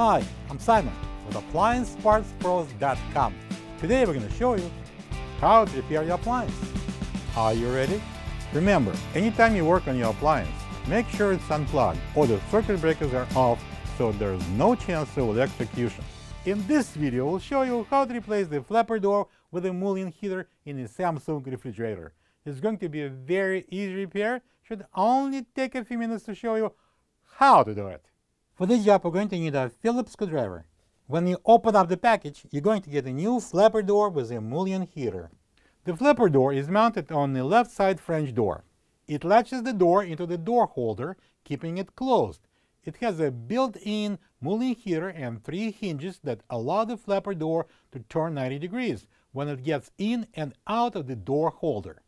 Hi, I'm Simon with AppliancePartsPros.com. Today we're going to show you how to repair your appliance. Are you ready? Remember, anytime you work on your appliance, make sure it's unplugged or the circuit breakers are off so there's no chance of electrocution. In this video, we'll show you how to replace the flapper door with a mullion heater in a Samsung refrigerator. It's going to be a very easy repair, should only take a few minutes to show you how to do it. For this job, we're going to need a Phillips screwdriver. When you open up the package, you're going to get a new flapper door with a mullion heater. The flapper door is mounted on the left side French door. It latches the door into the door holder, keeping it closed. It has a built-in mullion heater and three hinges that allow the flapper door to turn 90 degrees when it gets in and out of the door holder.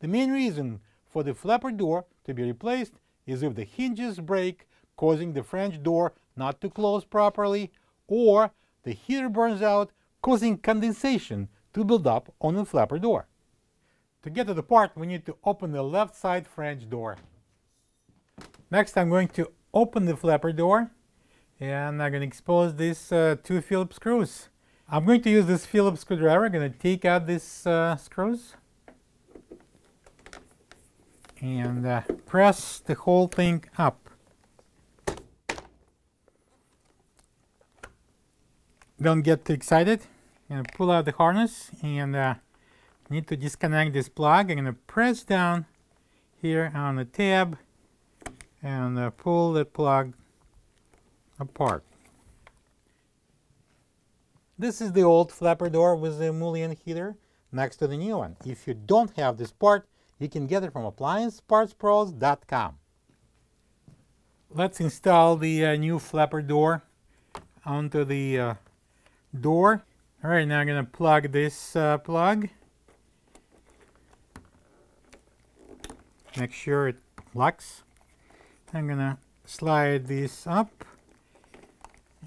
The main reason for the flapper door to be replaced is if the hinges break, causing the French door not to close properly, or the heater burns out, causing condensation to build up on the flapper door. To get to the part, we need to open the left side French door. Next, I'm going to open the flapper door and I'm going to expose these uh, two Phillips screws. I'm going to use this Phillips screwdriver. I'm going to take out these uh, screws and uh, press the whole thing up. Don't get too excited. I'm going to pull out the harness and uh, need to disconnect this plug. I'm going to press down here on the tab and uh, pull the plug apart. This is the old flapper door with the mullion heater next to the new one. If you don't have this part, you can get it from appliancepartspros.com. Let's install the uh, new flapper door onto the uh, door. All right, now I'm going to plug this uh, plug. Make sure it locks. I'm going to slide this up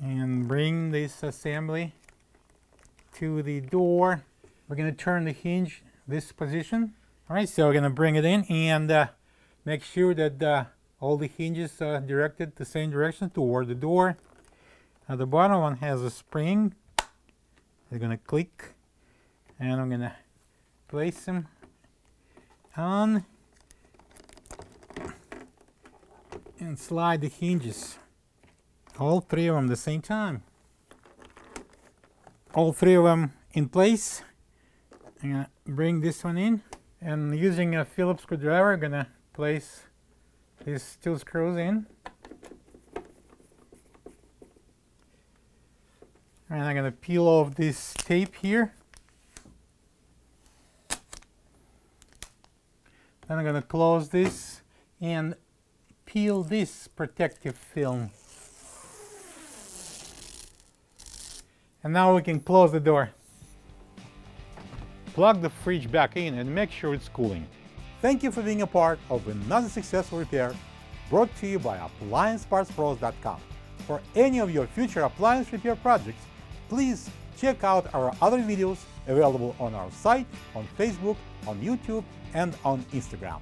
and bring this assembly to the door. We're going to turn the hinge this position all right, so we're going to bring it in and uh, make sure that uh, all the hinges are directed the same direction toward the door. Now the bottom one has a spring. It's going to click and I'm going to place them on and slide the hinges. All three of them at the same time. All three of them in place. I'm going to bring this one in. And using a Phillips screwdriver, I'm gonna place these two screws in. And I'm gonna peel off this tape here. Then I'm gonna close this and peel this protective film. And now we can close the door. Plug the fridge back in and make sure it's cooling. Thank you for being a part of another successful repair brought to you by AppliancePartsPros.com. For any of your future appliance repair projects, please check out our other videos available on our site, on Facebook, on YouTube, and on Instagram.